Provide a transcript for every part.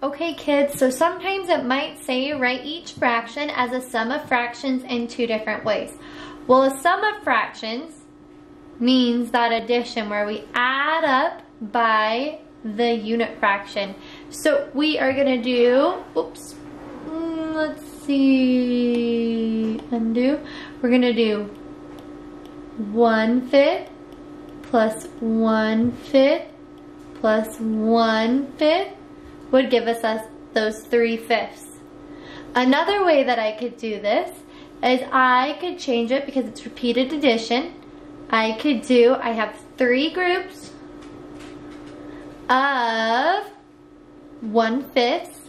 Okay kids, so sometimes it might say write each fraction as a sum of fractions in two different ways. Well, a sum of fractions means that addition where we add up by the unit fraction. So we are gonna do, oops, mm, let's see, undo. We're gonna do one fifth plus one fifth plus one fifth would give us, those three fifths. Another way that I could do this is I could change it because it's repeated addition. I could do, I have three groups of one fifth.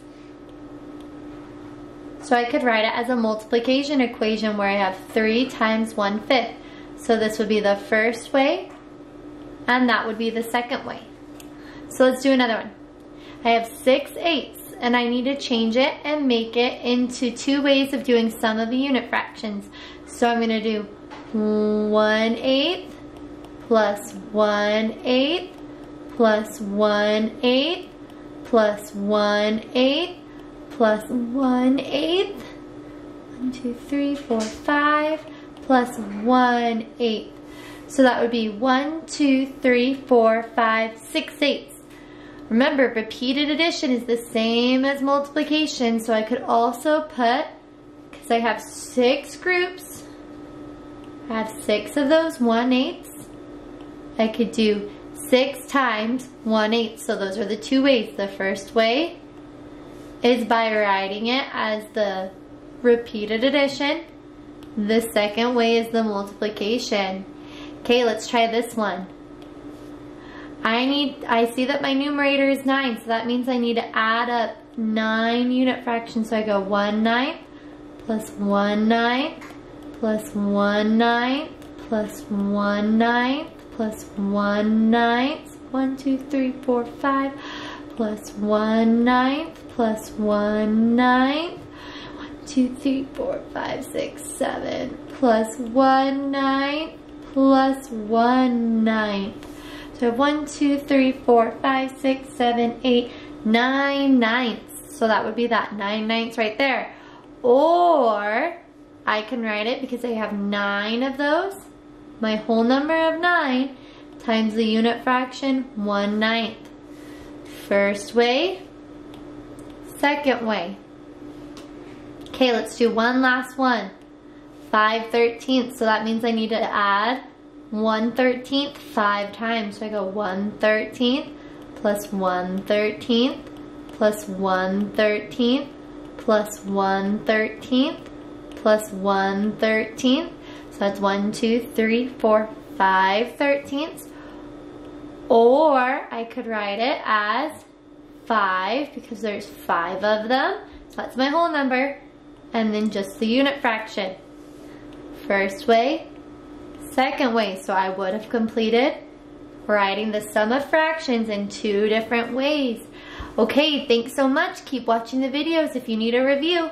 So I could write it as a multiplication equation where I have three times one fifth. So this would be the first way and that would be the second way. So let's do another one. I have six eighths and I need to change it and make it into two ways of doing sum of the unit fractions. So I'm going to do 1 eighth plus 1 eighth plus 1 eighth plus 1 eighth plus 1 eighth. 1, 2, 3, 4, 5 plus 1 eighth. So that would be 1, 2, 3, 4, 5, 6 eighths. Remember, repeated addition is the same as multiplication, so I could also put, because I have six groups, I have six of those 1 eighths. I could do 6 times 1 eighth, so those are the two ways. The first way is by writing it as the repeated addition. The second way is the multiplication. Okay, let's try this one. I need, I see that my numerator is 9, so that means I need to add up 9 unit fractions. So I go 1 ninth plus 1 ninth plus 1 ninth plus 1 ninth plus 1 ninth. 1, 2, 3, 4, 5 plus 1 ninth plus 1 ninth. 1, 2, 3, 4, 5, 6, 7 plus 1 ninth plus 1 ninth. So 1, 2, 3, 4, 5, 6, 7, 8, 9 ninths. So that would be that 9 ninths right there. Or I can write it because I have 9 of those. My whole number of 9 times the unit fraction 1 ninth. First way, second way. Okay, let's do one last one. 5 thirteenths, so that means I need to add 1 13th five times. So I go 1 13th plus 1 13th plus 1 13th plus 1 13th plus 1 13th. So that's 1, 2, 3, 4, 5 13ths. Or I could write it as 5 because there's 5 of them. So that's my whole number. And then just the unit fraction. First way, second way. So I would have completed writing the sum of fractions in two different ways. Okay, thanks so much. Keep watching the videos if you need a review.